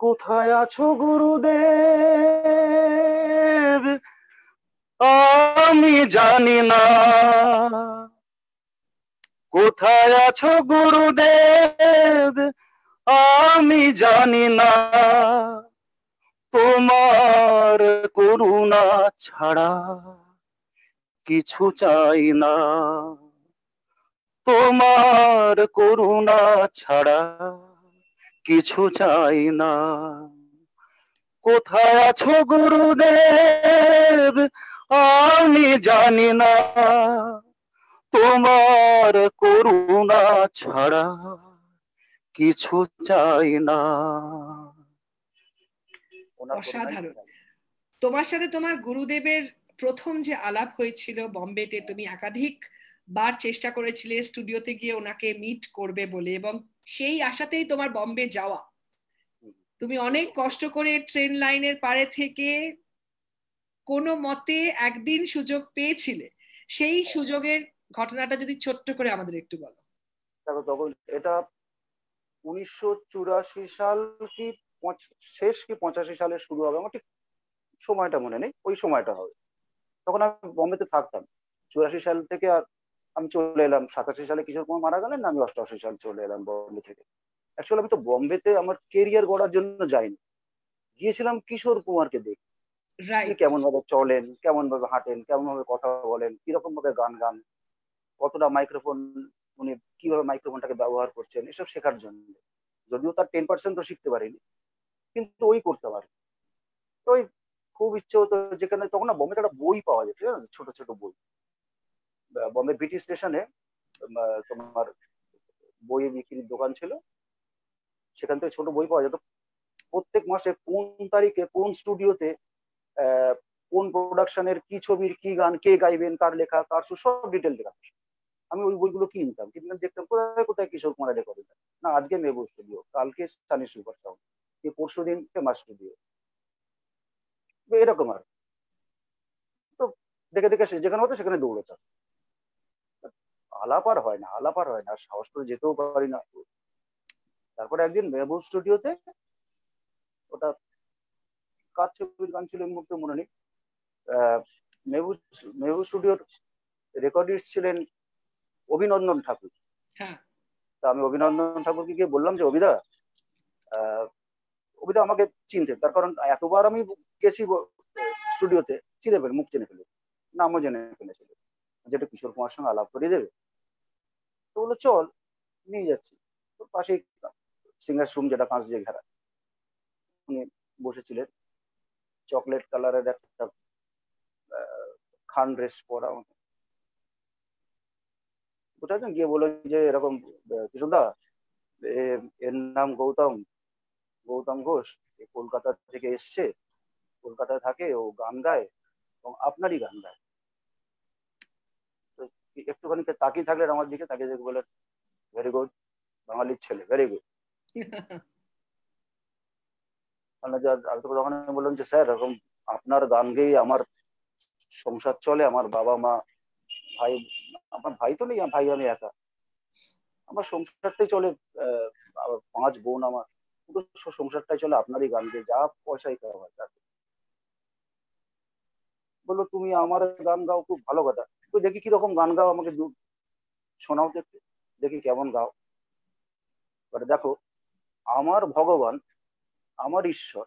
কোথায় আছো গুরুদেব? আমি জানি না। কোথায় আছো গুরুদেব? আমি জানি না। তোমার করুণা ছাড়া কিছু চাই না। তোমার করুণা ছাড়া কিছু চাই না। কোথায় আছো গুরুদেব? আমি জানি না। তোমার করুণা ছাড়া কিছু চাই না। অসাধারণ। তোমার সাথে তোমার গুরুদেবের প্রথম যে আলাপ হয়েছিল বম্বেতে তুমি একাধিক বার চেষ্টা করেছিলে স্টুডিওতে গিয়ে ওনাকে মিট করবে বলে এবং সেই আশাতেই তোমার বম্বে যাওয়া। তুমি অনেক কষ্ট করে ট্রেন লাইনের পারে থেকে কোনো মতে একদিন সুযোগ পেয়েছিলে। সেই সুযোগের ঘটনাটা যদি ছোট্ট করে আমাদের একটু বলো। দেখো তখন এটা উনিশশো চুরাশি সাল কি শেষ কি পঁচাশি সালে শুরু হবে? আমার ঠিক সময়টা মনে নেই। ওই সময়টা হবে। তখন আমি বম্বেতে থাকতাম। চুরাশি সাল থেকে আর আমি চলে এলাম সাতাশি সালে কিশোর কুমার মারা গেলেন আমি অষ্টআশি সালে চলে এলাম বম্বে থেকে। অ্যাকচুয়ালি আমি তো বম্বেতে আমার কেরিয়ার গড়ার জন্য যাইনি। গিয়েছিলাম কিশোর কুমারকে দেখি কেমন ভাবে চলেন কেমন ভাবে হাঁটেন কেমন ভাবে কথা বলেন কীরকম ভাবে গান গান কতটা মাইক্রোফোন উনি কীভাবে মাইক্রোফোনটাকে ব্যবহার করছেন এসব শেখার জন্য। যদিও তার টেন পার্সেন্ট তো শিখতে পারিনি কিন্তু ওই করতে পারি। ওই খুব ইচ্ছে হতো যেখানে তখন না বম্বেতে একটা বই পাওয়া যেত ছোট ছোট বই। বম্বে বিটি স্টেশনে তোমার বই বিক্রির দোকান ছিল। সেখান থেকে ছোট বই পাওয়া যেত। প্রত্যেক মাসে কোন তারিখে, কোন স্টুডিওতে কোন প্রোডাকশনের কি ছবির কি গান, কে গাইবেন, কার লেখা, কার সব ডিটেল লেখা আমি ওই বইগুলো কিনতাম। কিন্তু দেখতাম, কোথায় কোথায় কিশোর কুমার রেকর্ড না, আজকে মেবু স্টুডিও, কালকে সানি সুপার সাউন্ড পরশু দিন ফেমাস স্টুডিও। এরকম আর তো দেখে দেখে সে যেখানে হতো সেখানে দৌড়তাম। আলাপ আর হয় না আলাপ আর হয় না সাহস করে যেতেও পারি না। তারপরে একদিন মেহবুব স্টুডিওতে ওটা কার ছবির গান ছিল এই মুহূর্তে মনে নেই। মেহবুব মেহবুব স্টুডিওর রেকর্ডিস্ট ছিলেন অভিনন্দন ঠাকুর। হ্যাঁ। তা আমি অভিনন্দন ঠাকুরকে গিয়ে বললাম যে অভিদা অভিদা আমাকে চিনতে তার কারণ এতবার আমি গেছি স্টুডিওতে চিনে ফেলে মুখ চিনে ফেলে নামও জেনে ফেলেছিল। যেটা কিশোর কুমার সঙ্গে আলাপ করিয়ে দেবে তো বলল চল, নিয়ে যাচ্ছি। তো পাশেই সিঙ্গার রুম যেটা কাঁচ দিয়ে ঘেরা। উনি বসেছিলেন। চকলেট কালারের একটা খান ড্রেস পরা বুঝতে গিয়ে বললেন যে এরকম কিশোরদা এর নাম গৌতম। গৌতম ঘোষ কলকাতা থেকে এসছে। কলকাতায় থাকে, ও গান গায়, এবং আপনারই গান গায়। একটুখানি তাকিয়ে থাকলেন আমার দিকে তাকিয়ে দেখে বলেন ভেরি গুড বাঙালির ছেলে ভেরি গুড তখন বললাম যে স্যার এরকম আপনার গান গেয়ে আমার সংসার চলে, আমার বাবা মা, ভাই, আমার ভাই তো নেই, ভাই আমি একা। আমার সংসারটাই চলে পাঁচ বোন আমার। পুরো সংসারটাই চলে আপনারই গান দিয়ে যা পয়সাই খাওয়া হয় বলল, তুমি আমার গান গাও, খুব ভালো কথা। তো দেখি কীরকম গান গাও আমাকে শোনাও তো একটু দেখি কেমন গাও। এবারে দেখো আমার ভগবান আমার ঈশ্বর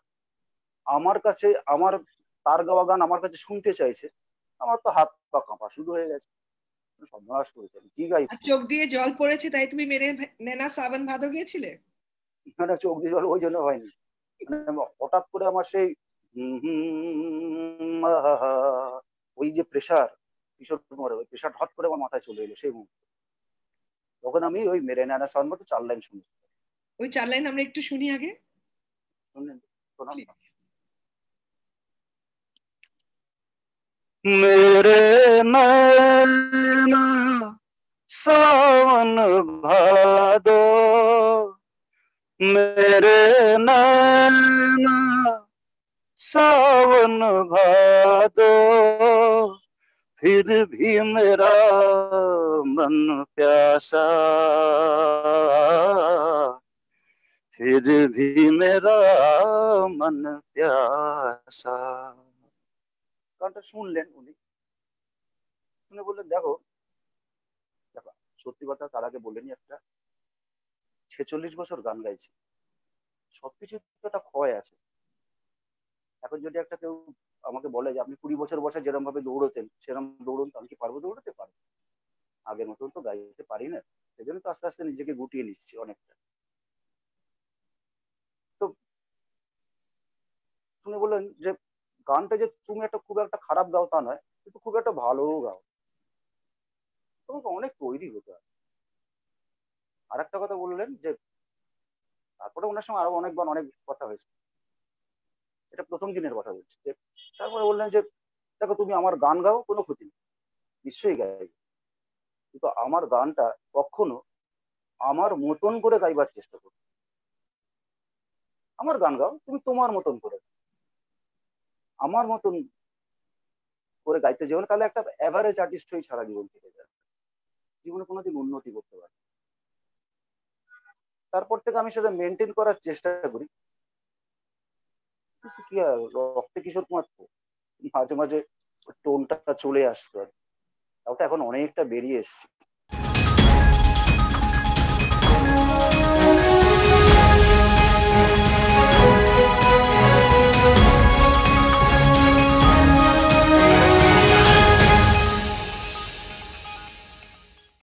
আমার কাছে আমার তার গাওয়া গান আমার কাছে শুনতে চাইছে আমার তো হাত পা কাঁপা শুরু হয়ে গেছে। সর্বনাশ করেছে কি গাই চোখ দিয়ে জল পড়েছে তাই তুমি মেরে নেনা সাবান ভাদো গিয়েছিলে? না চোখ দিয়ে জল ওই জন্য হয়নি। হঠাৎ করে আমার সেই ওই যে প্রেশার কিশোর কুমার ওই প্রেশার হট করে আমার মাথায় চলে এলো সেই মুহূর্তে তখন আমি ওই মেরে নানা সাউন্ড মতো চার লাইন শুনেছি ওই চার লাইন আমরা একটু শুনি আগে मेरे नैना सावन भादो मेरे नैना सावन भादो फिर भी मेरा मन प्यासा फिर भी मेरा मन प्यासा গানটা শুনলেন উনি শুনে বললেন দেখো দেখো সত্যি কথা তার আগে বললেনই একটা ছেচল্লিশ বছর গান গাইছি সবকিছু তো একটা ক্ষয় আছে এখন যদি একটা কেউ আমাকে বলে যে, আপনি কুড়ি বছর বয়সে যেরকম ভাবে দৌড়তেন সেরকম দৌড়ুন তো, আমি কি পারব দৌড়তে? পারব। আগের মতন তো গাইতে পারি না। সেজন্য তো আস্তে আস্তে নিজেকে গুটিয়ে নিচ্ছি অনেকটা। তো শুনে বললেন যে, গানটা যে তুমি একটা খুব একটা খারাপ গাও তা নয়, কিন্তু খুব একটা ভালোও গাও। তোমাকে অনেক তৈরি হতে হবে। আর একটা কথা বললেন যে, তারপরে ওনার সঙ্গে আরও অনেকবার অনেক কথা হয়েছে। এটা প্রথম দিনের কথা বলছি যে তারপরে বললেন যে, দেখো তুমি আমার গান গাও, কোনো ক্ষতি নেই। নিশ্চয়ই গাইবে। কিন্তু আমার গানটা কখনো আমার মতন করে গাইবার চেষ্টা করো আমার গান গাও, তুমি তোমার মতন করে আমার মতন করে গাইতে যেও তাহলে একটা অ্যাভারেজ আর্টিস্ট হয়ে সারা জীবন থেকে যাবে জীবনে কোনোদিন উন্নতি করতে পারে তারপর থেকে আমি সেটা মেনটেন করার চেষ্টা করি। কি আর, রক্তে কিশোর কুমার তো? মাঝে মাঝে টোনটা চলে আসতো আর তাও তো এখন অনেকটা বেরিয়ে এসছে।